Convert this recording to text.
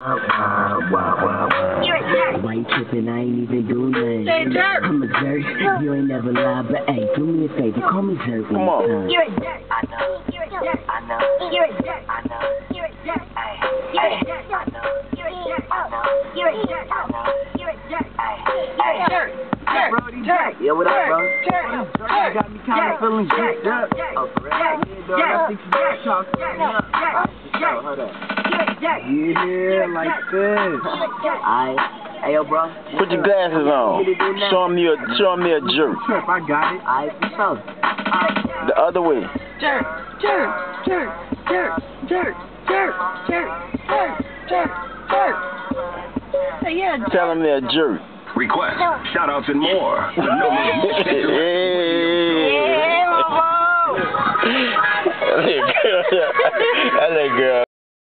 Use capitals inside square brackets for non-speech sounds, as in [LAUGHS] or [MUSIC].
Wow, wow, wow. You're a jerk. Why you tripping? I ain't even do nothing. Say jerk. I'm a jerk. You ain't never lied, but hey, do me a favor. Call me jerk. Come on. anytime. You're a jerk. I know. You're a jerk. I know. You're a jerk. I know. You're a jerk. You're a jerk. I know. You're a jerk. I know. You're a jerk. I know. You're a jerk. You're a jerk. Jerk. Brody Jerk. Yeah, what up, bro? Jerk. You Jerk. got me kind of feeling Jerk. jacked up. Oh, for real? Yeah, dog, I think you better talk to me up. Jerk. Hold up. You're a jerk. Yeah, like this. You're a jerk. Alright. Hey, yo, bro. Put your glasses on. Show him you're, show him you're a jerk. I got it. Alright, for sure. The other way. Jerk. Jerk. Jerk. Jerk. Jerk. Jerk. Jerk. Jerk. Jerk. Jerk. Hey, yeah. Tell him they're a jerk. Requests, shoutouts, and more. The No [LAUGHS] hey. Yeah, Momo. [LAUGHS] that little girl. [LAUGHS] That little girl.